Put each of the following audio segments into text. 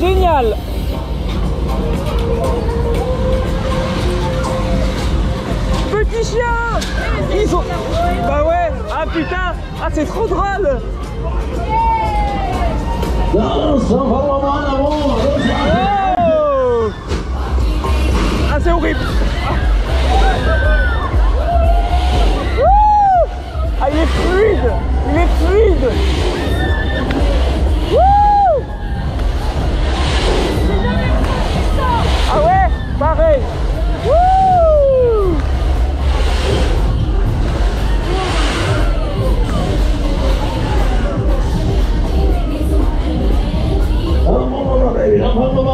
génial. Petit chien. Ils ont... Bah ouais. Ah putain. Ah c'est trop drôle. Oh. Ah c'est horrible. Wouh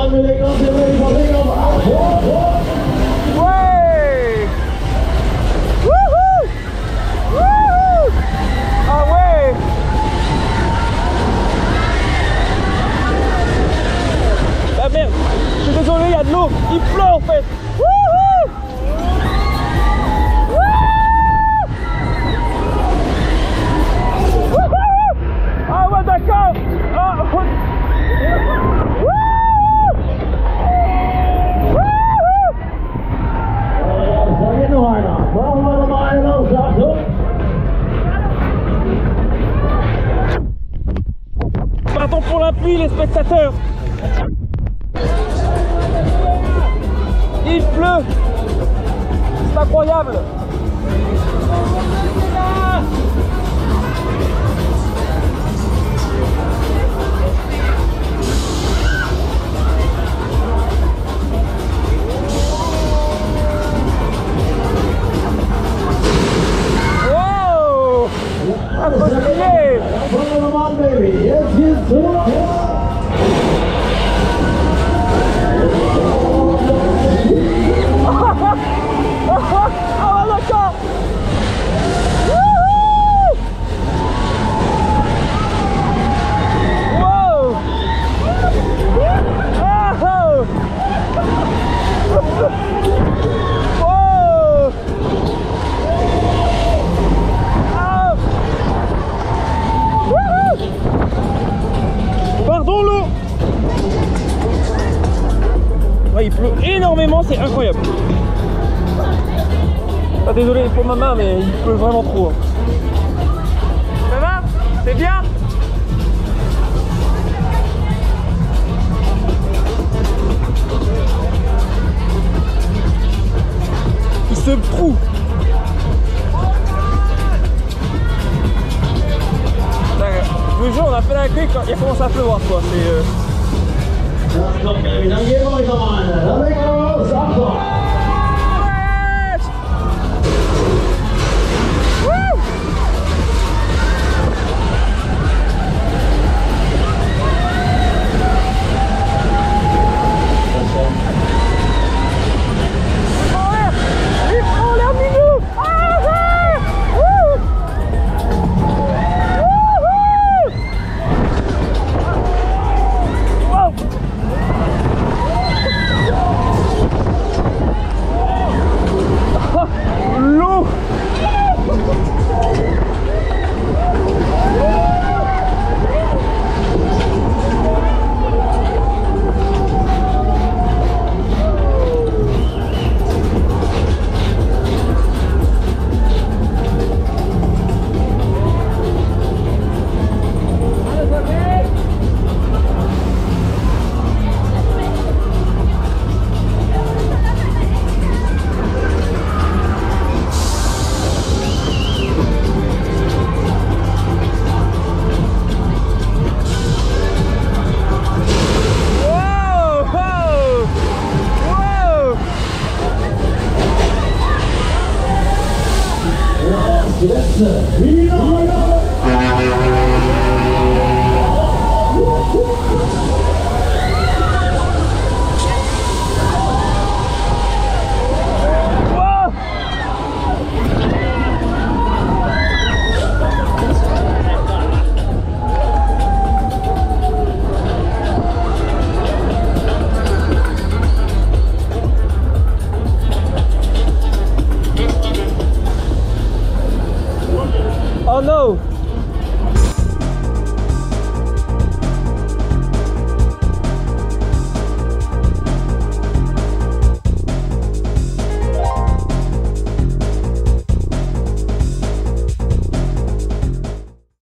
Ouais Wouhou Wouhou Ah ouais Ah merde Je suis désolé, il y a de l'eau Il pleut en fait Wouhou Wouhou Ah ouais d'accord Les spectateurs. Il pleut. C'est incroyable Ouais, il pleut énormément, c'est incroyable. Ah, désolé pour ma main, mais il pleut vraiment trop. hein. Ça va C'est bien Il se trouve Je vous jure, on a fait la queue quand il a commencé à pleuvoir quoi. C'est. euh, Wow Oh no